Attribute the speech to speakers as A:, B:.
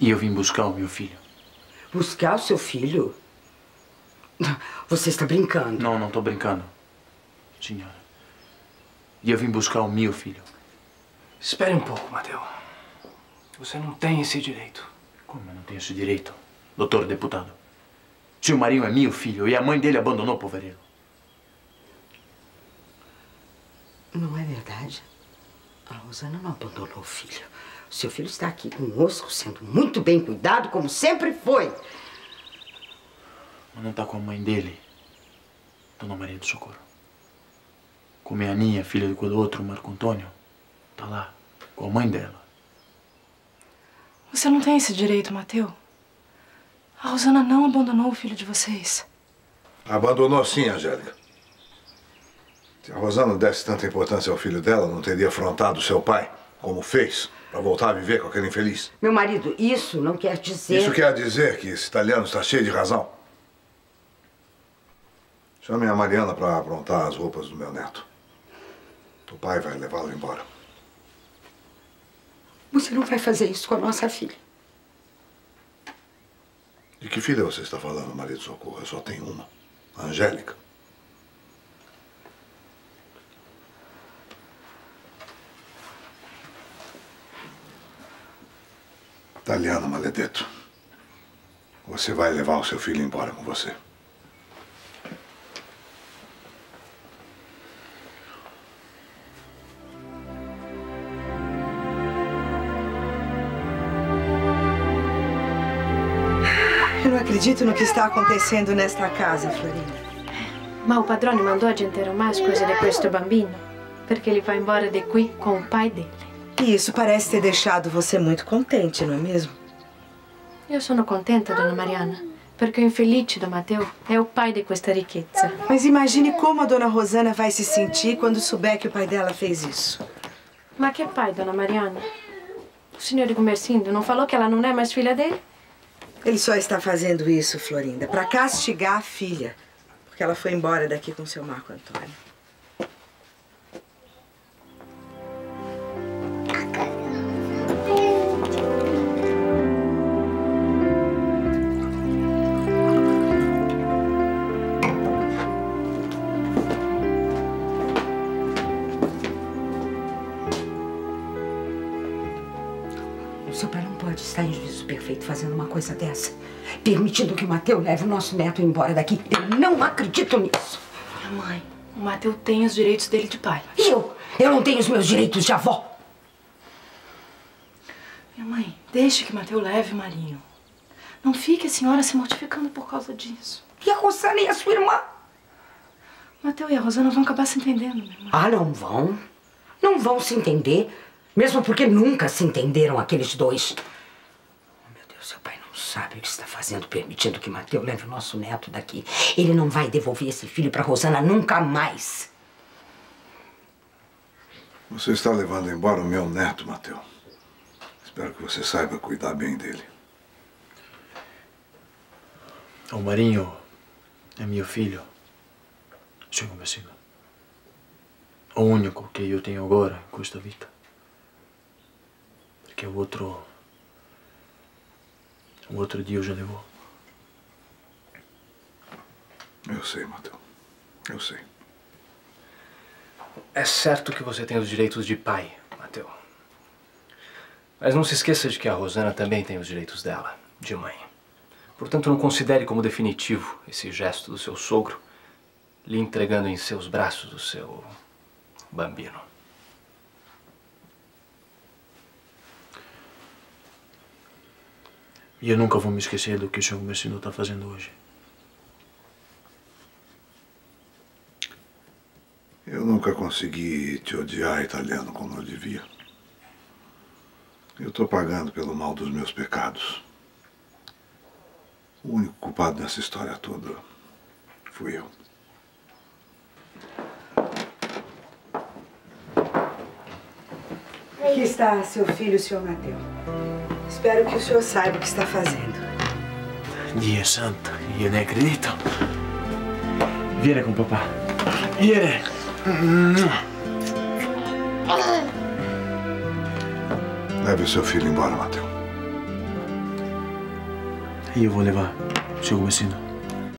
A: E eu vim buscar o meu filho.
B: Buscar o seu filho? Você está brincando?
A: Não, não estou brincando, senhora. E eu vim buscar o meu filho.
C: Espere um pouco, Mateu. Você não tem esse direito.
A: Como eu não tenho esse direito, doutor deputado? Tio Marinho é meu filho e a mãe dele abandonou o povereiro.
B: Não é verdade. A Rosana não abandonou o filho. O seu filho está aqui conosco, sendo muito bem cuidado, como sempre foi.
A: Mas não está com a mãe dele, Dona Maria do Socorro. Com minha Aninha, filha do outro, Marco Antônio. Está lá, com a mãe dela.
D: Você não tem esse direito, Mateu. A Rosana não abandonou o filho de vocês.
E: Abandonou sim, Angélica. Se a Rosana desse tanta importância ao filho dela, não teria afrontado seu pai, como fez, para voltar a viver com aquele infeliz.
B: Meu marido, isso não quer dizer...
E: Isso quer dizer que esse italiano está cheio de razão. Chame a Mariana para aprontar as roupas do meu neto. O pai vai levá-lo embora.
B: Você não vai fazer isso com a nossa filha.
E: De que filha você está falando, marido Socorro? Eu só tenho uma. A Angélica. Italiano maledetto. Você vai levar o seu filho embora com você.
F: Eu não acredito no que está acontecendo nesta casa, Florinda.
G: Ma o padrone mandou adiantare mais coisa de questo bambino, porque ele vai embora de qui com o pai dele.
F: E isso parece ter deixado você muito contente, não é mesmo?
G: Eu sono contenta, dona Mariana, porque o infelice do Matteo é o pai de questa ricchezza.
F: Mas imagine como a dona Rosana vai se sentir quando souber que o pai dela fez isso.
G: Ma che pai, dona Mariana? O senhor Gumercindo não falou que ela não é mais filha dele?
F: Ele só está fazendo isso, Florinda, para castigar a filha. Porque ela foi embora daqui com seu Marco Antônio.
B: Seu pai não pode estar em juízo perfeito fazendo uma coisa dessa. Permitindo que o Mateu leve o nosso neto embora daqui. Eu não acredito nisso.
D: Minha mãe, o Mateu tem os direitos dele de pai.
B: E eu? Eu não tenho os meus direitos de avó.
D: Minha mãe, deixe que o Mateu leve o Marinho. Não fique a senhora se mortificando por causa disso.
B: E a Rosana e a sua irmã?
D: Mateu e a Rosana vão acabar se entendendo, minha mãe.
B: Ah, não vão. Não vão se entender. Mesmo porque nunca se entenderam aqueles dois. Oh, meu Deus, seu pai não sabe o que está fazendo, permitindo que Mateu leve o nosso neto daqui. Ele não vai devolver esse filho para Rosana nunca mais.
E: Você está levando embora o meu neto, Mateu. Espero que você saiba cuidar bem dele.
A: O Marinho é meu filho, senhor vecino. O único que eu tenho agora em questa vida. Porque o outro. O outro Deus já levou.
E: Eu sei, Mateu. Eu sei.
C: É certo que você tem os direitos de pai, Mateu. Mas não se esqueça de que a Rosana também tem os direitos dela, de mãe. Portanto, não considere como definitivo esse gesto do seu sogro, lhe entregando em seus braços o seu bambino.
A: E eu nunca vou me esquecer do que o senhor Messino está fazendo hoje.
E: Eu nunca consegui te odiar, italiano, como eu devia. Eu estou pagando pelo mal dos meus pecados. O único culpado nessa história toda fui eu.
F: Aqui está seu filho, o senhor Mateu. Espero que o senhor saiba o que está fazendo.
A: Dia santo, io ne acredito. Vieni con papà. Vieni.
E: Leve o seu filho embora, Mateu.
A: E eu vou levar, senhor Messina.